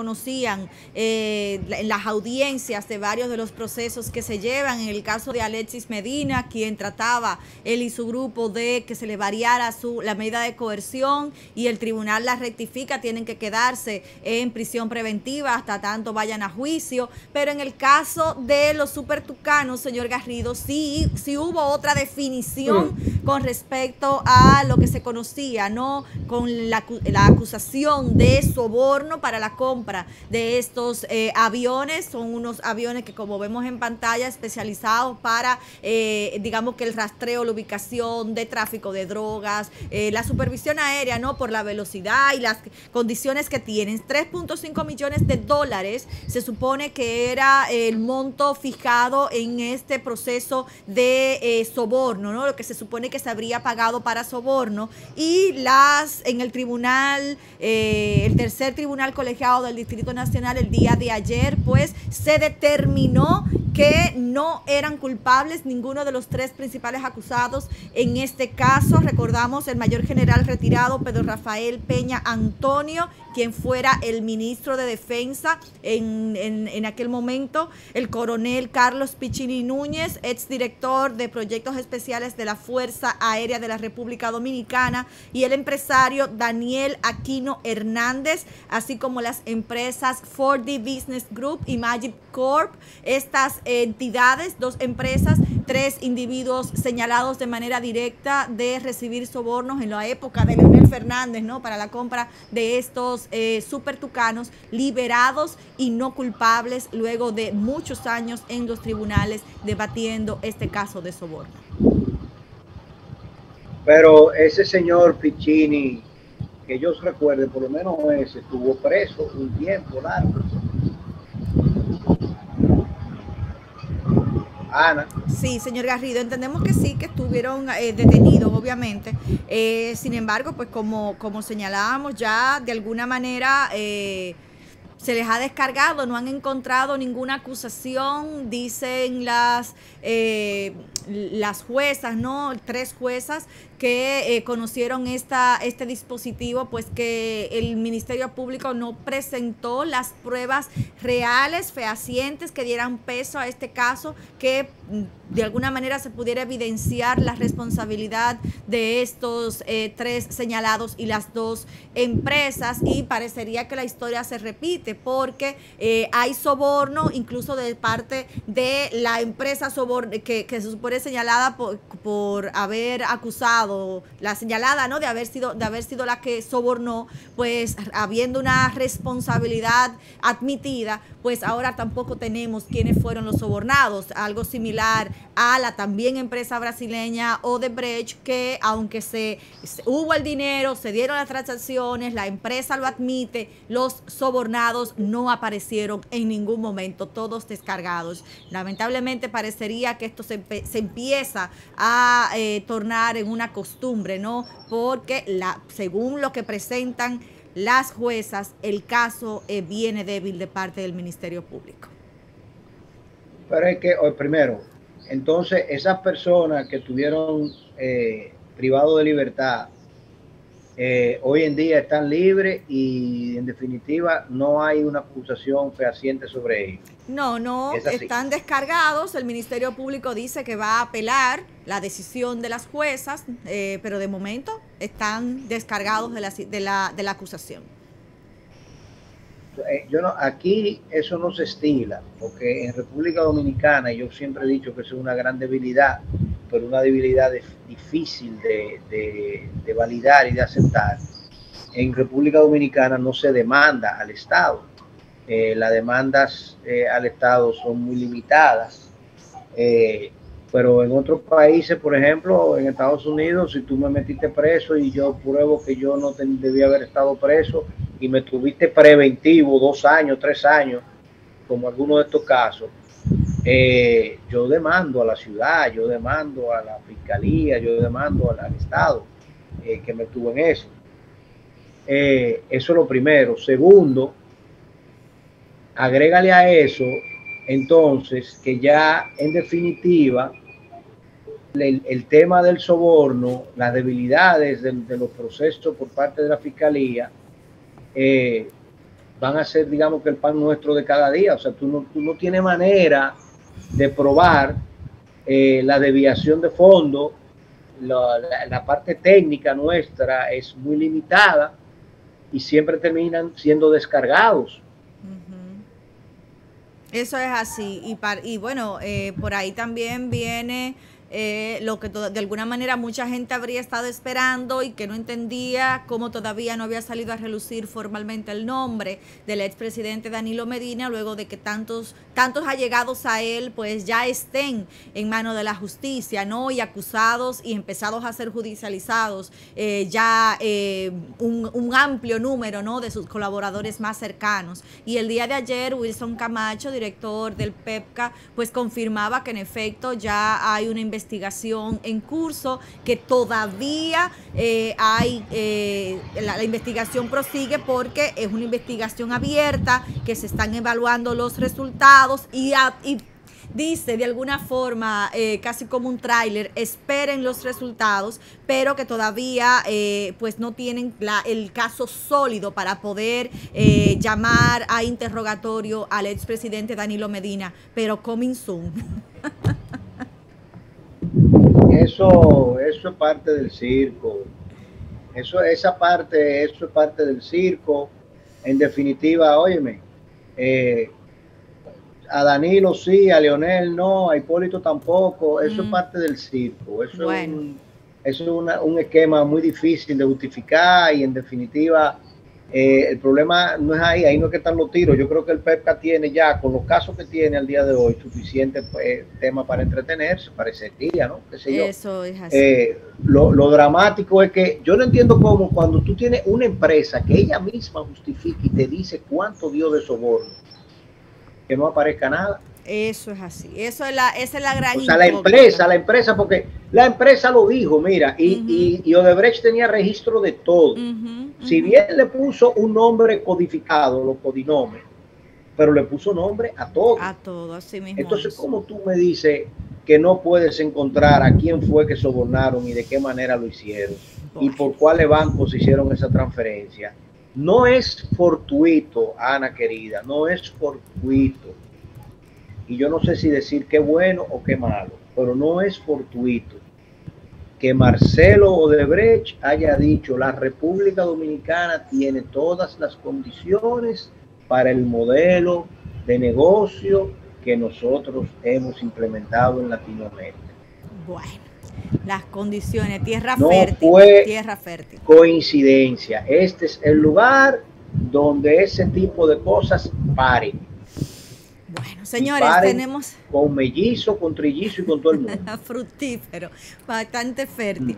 conocían eh, en las audiencias de varios de los procesos que se llevan. En el caso de Alexis Medina, quien trataba él y su grupo de que se le variara su, la medida de coerción y el tribunal la rectifica, tienen que quedarse en prisión preventiva hasta tanto vayan a juicio. Pero en el caso de los supertucanos, señor Garrido, sí, sí hubo otra definición con respecto a lo que se conocía, ¿no? Con la, la acusación de soborno para la compra de estos eh, aviones. Son unos aviones que como vemos en pantalla especializados para, eh, digamos que el rastreo, la ubicación de tráfico de drogas, eh, la supervisión aérea, ¿no? Por la velocidad y las condiciones que tienen. 3.5 millones de dólares se supone que era el monto fijado en este proceso de soborno, ¿no? Lo que se supone que se habría pagado para soborno y las en el tribunal, el tercer tribunal colegiado del Distrito Nacional el día de ayer, pues se determinó que no eran culpables ninguno de los tres principales acusados en este caso. Recordamos el mayor general retirado Pedro Rafael Peña Antonio, quien fuera el ministro de Defensa en, en, aquel momento, el coronel Carlos Pichini Núñez, exdirector de proyectos especiales de la Fuerza Aérea de la República Dominicana, y el empresario Daniel Aquino Hernández, así como las empresas 4D Business Group y Magic Corp. Estas entidades, dos empresas, tres individuos señalados de manera directa de recibir sobornos en la época de Leonel Fernández, ¿no? Para la compra de estos eh, super tucanos liberados y no culpables luego de muchos años en los tribunales debatiendo este caso de soborno. Pero ese señor Piccini, que yo recuerde, por lo menos ese, estuvo preso un tiempo largo Ana. Sí, señor Garrido, entendemos que sí, que estuvieron eh, detenidos, obviamente. Eh, sin embargo, pues como, como señalábamos ya, de alguna manera... Eh, se les ha descargado, no han encontrado ninguna acusación, dicen las, las juezas, ¿no? Tres juezas que eh, conocieron esta, este dispositivo, pues que el Ministerio Público no presentó las pruebas reales, fehacientes, que dieran peso a este caso, que mm, de alguna manera se pudiera evidenciar la responsabilidad de estos eh, tres señalados y las dos empresas y parecería que la historia se repite porque eh, hay soborno incluso de parte de la empresa que, que se supone señalada por, por haber acusado la señalada, ¿no? De haber sido, de haber sido la que sobornó, pues habiendo una responsabilidad admitida, pues ahora tampoco tenemos quiénes fueron los sobornados. Algo similar a la también empresa brasileña Odebrecht, que aunque se, hubo el dinero, se dieron las transacciones, la empresa lo admite, los sobornados no aparecieron en ningún momento, todos descargados. Lamentablemente parecería que esto se, se empieza a eh, tornar en una costumbre, ¿no? Porque la, según lo que presentan las juezas, el caso eh, viene débil de parte del Ministerio Público. Pero es que, primero, entonces esas personas que estuvieron eh, privados de libertad, eh, hoy en día están libres y en definitiva no hay una acusación fehaciente sobre ellos. No, no, están descargados. El Ministerio Público dice que va a apelar la decisión de las juezas, eh, pero de momento están descargados de la, de la, de la acusación. Eh, yo no, aquí eso no se estila, porque en República Dominicana, yo siempre he dicho que es una gran debilidad, pero una debilidad difícil de, validar y de aceptar. En República Dominicana no se demanda al Estado. Eh, las demandas eh, al Estado son muy limitadas. Eh, pero en otros países, por ejemplo, en Estados Unidos, si tú me metiste preso y yo pruebo que yo no debía haber estado preso y me tuviste preventivo dos años, tres años, como algunos de estos casos, eh, yo demando a la ciudad, yo demando a la fiscalía, yo demando al, Estado eh, que me tuvo en eso. Eh, eso es lo primero. Segundo, agrégale a eso, entonces, que ya en definitiva, el, tema del soborno, las debilidades de, los procesos por parte de la fiscalía, van a ser, digamos, que el pan nuestro de cada día. O sea, tú no, tú no tienes manera de probar eh, la desviación de fondo, la, parte técnica nuestra es muy limitada y siempre terminan siendo descargados. Eso es así. Y, y bueno, eh, por ahí también viene eh, lo que de alguna manera mucha gente habría estado esperando y que no entendía cómo todavía no había salido a relucir formalmente el nombre del expresidente Danilo Medina, luego de que tantos, tantos allegados a él pues ya estén en manos de la justicia, ¿no? Y acusados y empezados a ser judicializados, eh, ya eh, un, amplio número, ¿no? De sus colaboradores más cercanos. Y el día de ayer, Wilson Camacho, director del PEPCA, pues confirmaba que en efecto ya hay una investigación investigación en curso, que todavía eh, hay, eh, la, investigación prosigue porque es una investigación abierta, que se están evaluando los resultados y, dice de alguna forma, eh, casi como un tráiler, esperen los resultados, pero que todavía pues no tienen el caso sólido para poder llamar a interrogatorio al expresidente Danilo Medina, pero coming soon. eso, eso es parte del circo. Eso, esa parte, eso es parte del circo. En definitiva, óyeme, eh, a Danilo sí, a Leonel no, a Hipólito tampoco. Eso es mm. parte del circo. Eso es, un, eso es un esquema muy difícil de justificar y en definitiva eh, el problema no es ahí, ahí no es que están los tiros. Yo creo que el PEPCA tiene ya, con los casos que tiene al día de hoy, suficiente pues, tema para entretenerse, parecería, ¿no? Eso es así. Eh, lo, dramático es que yo no entiendo cómo cuando tú tienes una empresa que ella misma justifica y te dice cuánto dio de soborno, que no aparezca nada. Eso es así. Eso es la, esa es la gran. O sea, la empresa, la empresa, porque la empresa lo dijo, mira, y, y, Odebrecht tenía registro de todo. Si bien le puso un nombre codificado, los codinomes, pero le puso nombre a todo. A todo, así mismo. Entonces, ¿cómo tú me dices que no puedes encontrar a quién fue que sobornaron y de qué manera lo hicieron? Y por cuáles bancos hicieron esa transferencia. No es fortuito, Ana querida, no es fortuito. Y yo no sé si decir qué bueno o qué malo, pero no es fortuito que Marcelo Odebrecht haya dicho la República Dominicana tiene todas las condiciones para el modelo de negocio que nosotros hemos implementado en Latinoamérica. Bueno, las condiciones, tierra fértil, fue tierra fértil. Coincidencia, este es el lugar donde ese tipo de cosas paren. Bueno, señores, tenemos... Con mellizo, con trillizo y con todo el mundo. Fructífero, bastante fértil.